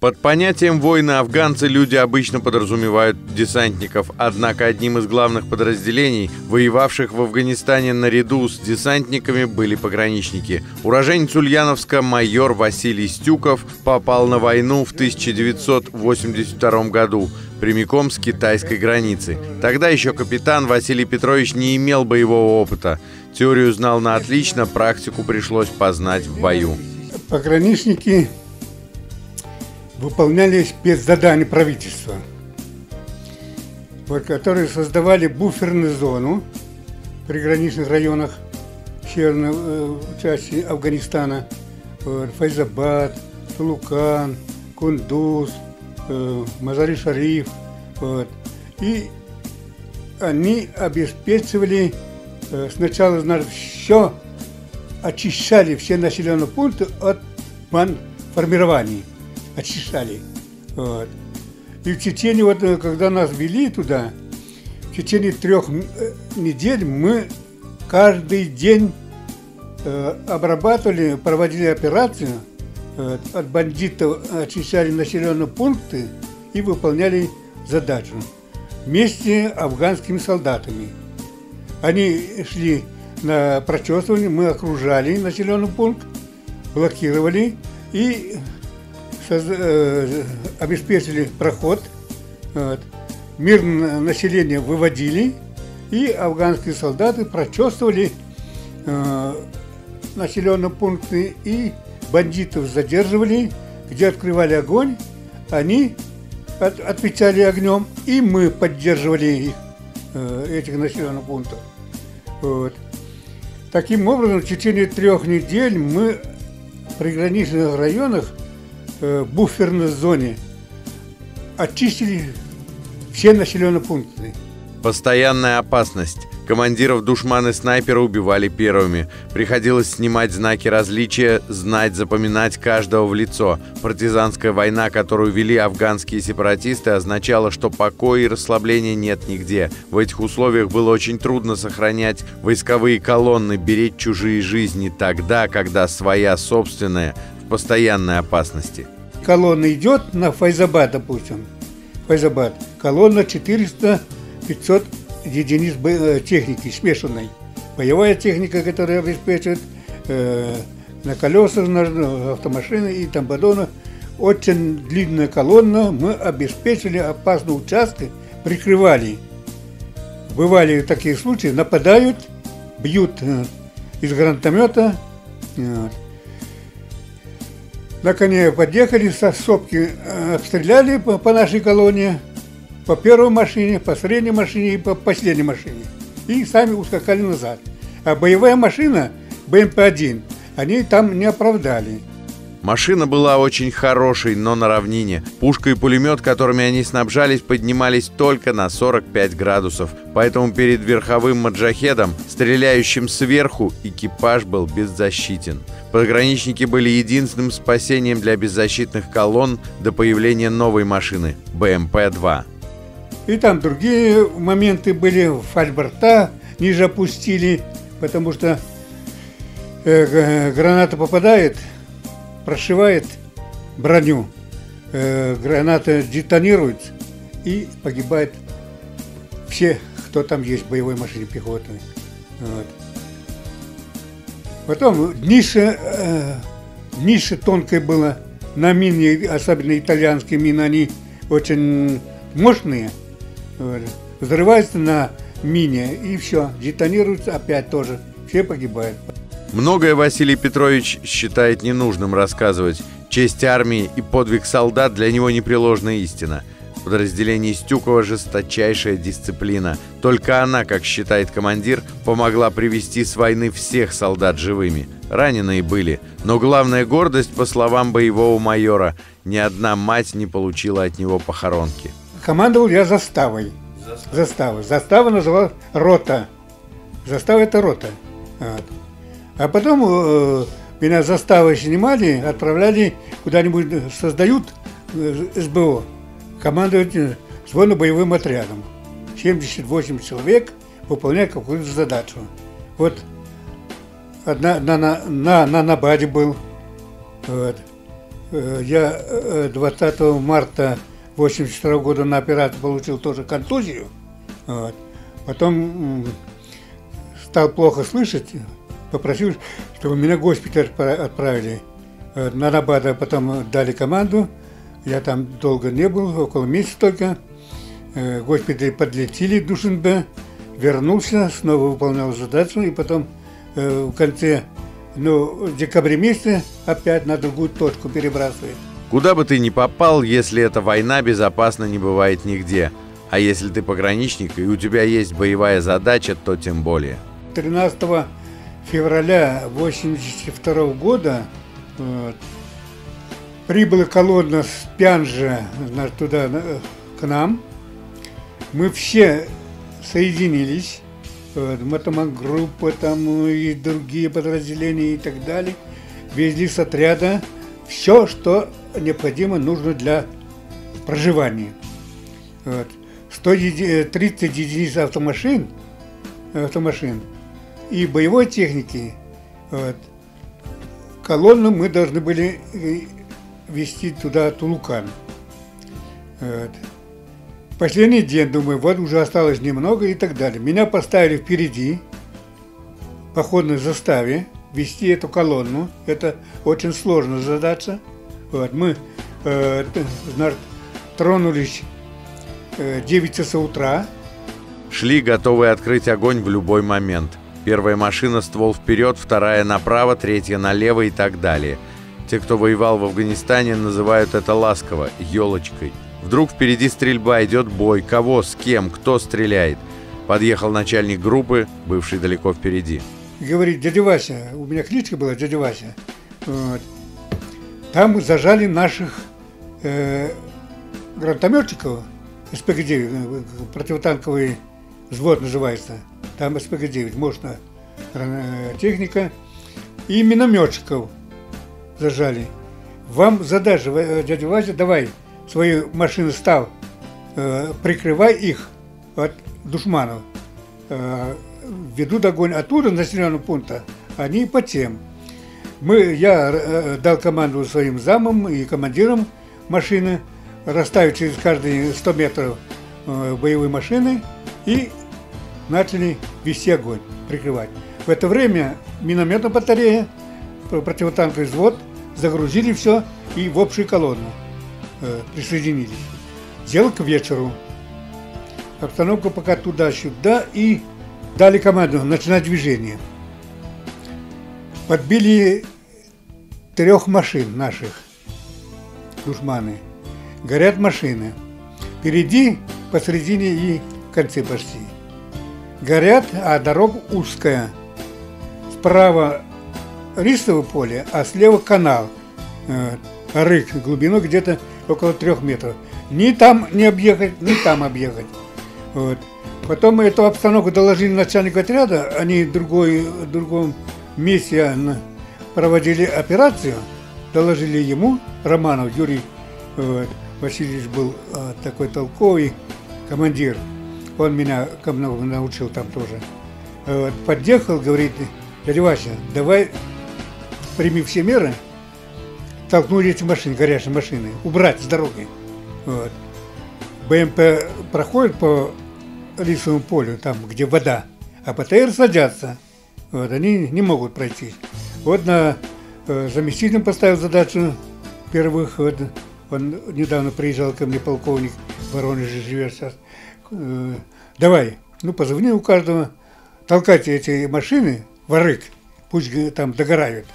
Под понятием «воины-афганцы» люди обычно подразумевают десантников, однако одним из главных подразделений, воевавших в Афганистане наряду с десантниками, были пограничники. Уроженец Ульяновска майор Василий Стюков попал на войну в 1982 году прямиком с китайской границы. Тогда еще капитан Василий Петрович не имел боевого опыта. Теорию знал на отлично, практику пришлось познать в бою. Пограничники выполняли спецзадания правительства, которые создавали буферную зону в приграничных районах северной э, части Афганистана, Файзабад, Тулукан, Кундуз, э, Мазари-Шариф. Вот. И они обеспечивали э, сначала, значит, все очищали все населенные пункты от формирований очищали. Вот. И в течение, вот, э, когда нас вели туда, в течение трех э, недель мы каждый день э, обрабатывали, проводили операцию, э, от бандитов очищали населенные пункты и выполняли задачу вместе с афганскими солдатами. Они шли на прочесывание, мы окружали населенный пункт, блокировали и обеспечили проход, вот, мирное население выводили, и афганские солдаты прочесывали э, населенные пункты и бандитов задерживали, где открывали огонь, они от, отвечали огнем, и мы поддерживали их, э, этих населенных пунктов. Вот. Таким образом, в течение трех недель мы в приграничных районах э, буферной зоне очистили все населенные пункты. Постоянная опасность. Командиров душманы-снайперы убивали первыми. Приходилось снимать знаки различия, знать, запоминать каждого в лицо. Партизанская война, которую вели афганские сепаратисты, означала, что покоя и расслабления нет нигде. В этих условиях было очень трудно сохранять войсковые колонны, беречь чужие жизни тогда, когда своя собственная постоянной опасности. Колонна идет на Файзабад, допустим. Файзабад. Колонна 400-500 единиц э, техники смешанной. Боевая техника, которая обеспечивает э, на колесах, на автомашины и там тамбадона. Очень длинная колонна. Мы обеспечили опасные участки, прикрывали. Бывали такие случаи, нападают, бьют э, из гранатомета. Вот. На коне подъехали, со сопки э, обстреляли по, нашей колонии, по первой машине, по средней машине и по последней машине. И сами ускакали назад. А боевая машина, БМП-1, они там не оправдали. Машина была очень хорошей, но на равнине. Пушка и пулемет, которыми они снабжались, поднимались только на 45 градусов. Поэтому перед верховым маджахедом, стреляющим сверху, экипаж был беззащитен. Пограничники были единственным спасением для беззащитных колонн до появления новой машины – БМП-2. И там другие моменты были, фальборта ниже опустили, потому что э, граната попадает – прошивает броню, э, граната детонирует и погибает все, кто там есть в боевой машине пехотной. Вот. Потом днище, э, днище тонкое было, на мине, особенно итальянские мины, они очень мощные. Взрываются на мине и все, детонируются опять тоже, все погибают. Многое Василий Петрович считает ненужным рассказывать. Честь армии и подвиг солдат для него непреложная истина. В подразделении Стюкова жесточайшая дисциплина. Только она, как считает командир, помогла привести с войны всех солдат живыми. Раненые были. Но главная гордость, по словам боевого майора, ни одна мать не получила от него похоронки. Командовал я заставой. Застава. Застава называлась рота. Застава это рота. Вот. А потом э, меня заставы снимали, отправляли куда-нибудь, создают э, СБО, командовать звонно-боевым отрядом. 78 человек выполняют какую-то задачу. Вот одна на, на, на, на Набаде был, вот. э, я 20 марта 82 года на операцию получил тоже контузию. Вот. Потом стал плохо слышать, попросил, чтобы меня в госпиталь отправили. На Набада потом дали команду, я там долго не был, около месяца только. Э, госпиталь подлетели Душинбе, вернулся, снова выполнял задачу, и потом э, в конце, ну, в декабре месяце опять на другую точку перебрасывает. Куда бы ты ни попал, если это война, безопасно не бывает нигде. А если ты пограничник и у тебя есть боевая задача, то тем более. 13 февраля 1982 года прибыла колонна с Пянжа туда, к нам. Мы все соединились, вот, мотоман-группа там и другие подразделения и так далее. Везли с отряда все, что необходимо, нужно для проживания. Вот. 130 единиц автомашин, автомашин и боевой техники. Вот. Колонну мы должны были э, вести туда Тулукан. Вот. Последний день, думаю, вот уже осталось немного и так далее. Меня поставили впереди, походной заставе, вести эту колонну. Это очень сложная задача. Вот, мы э, тронулись э, 9 часов утра. Шли, готовые открыть огонь в любой момент. Первая машина ствол вперед, вторая направо, третья налево и так далее. Те, кто воевал в Афганистане, называют это ласково – елочкой. Вдруг впереди стрельба, идет бой. Кого, с кем, кто стреляет? Подъехал начальник группы, бывший далеко впереди. Говорит, дядя Вася, у меня кличка была дядя Вася. Вот. Там зажали наших э, гранатометчиков, СПГ-9, э, противотанковый взвод называется. Там СПГ-9, можно э, техника. И минометчиков зажали. Вам задача, э, дядя Вася, давай свою машину став, прикрывай их от душманов. Ведут огонь оттуда, населенного пункта, они по тем. Мы, я э, дал команду своим замам и командирам машины расставить через каждые 100 метров э, боевые машины и начали вести огонь, прикрывать. В это время минометная батарея, противотанковый взвод загрузили все и в общую колонну э, присоединились. Дело к вечеру. Обстановка пока туда-сюда и дали команду начинать движение подбили трех машин наших, душманы. Горят машины. Впереди, посредине и в конце почти. Горят, а дорога узкая. Справа рисовое поле, а слева канал. Э, рык глубину где-то около трех метров. Ни там не объехать, ни там объехать. Вот. Потом мы эту обстановку доложили начальнику отряда, они другой, другом месте проводили операцию, доложили ему, Романов Юрий вот, Васильевич был а, такой толковый командир, он меня научил там тоже. Вот, подъехал, говорит, дядя Вася, давай прими все меры, толкнули эти машины, горячие машины, убрать с дороги. Вот. БМП проходит по лисовому полю, там, где вода, а БТР садятся – вот, они не могут пройти. Вот на э, заместителем поставил задачу первых, вот, он недавно приезжал ко мне, полковник в Воронеже живет сейчас. Э, давай, ну позвони у каждого, толкайте эти машины в рык, пусть там догорают.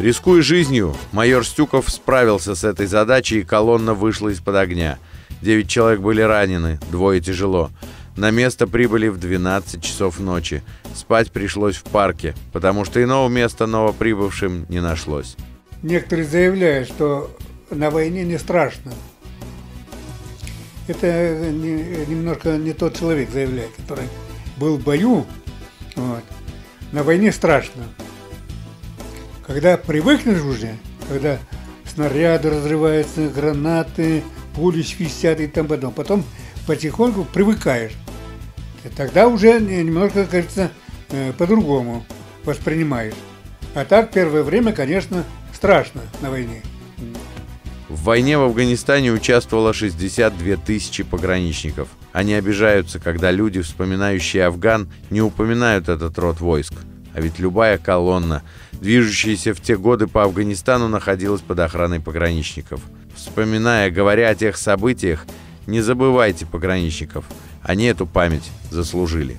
Рискуя жизнью, майор Стюков справился с этой задачей, и колонна вышла из-под огня. Девять человек были ранены, двое тяжело. На место прибыли в 12 часов ночи. Спать пришлось в парке, потому что иного места новоприбывшим не нашлось. Некоторые заявляют, что на войне не страшно. Это не, немножко не тот человек заявляет, который был в бою. Вот. На войне страшно. Когда привыкнешь уже, когда снаряды разрываются, гранаты, пули свистят и там потом, потом потихоньку привыкаешь. И тогда уже немножко, кажется, э, по-другому воспринимаешь. А так первое время, конечно, страшно на войне. В войне в Афганистане участвовало 62 тысячи пограничников. Они обижаются, когда люди, вспоминающие Афган, не упоминают этот род войск. А ведь любая колонна, движущаяся в те годы по Афганистану, находилась под охраной пограничников. Вспоминая, говоря о тех событиях, не забывайте пограничников. Они эту память заслужили.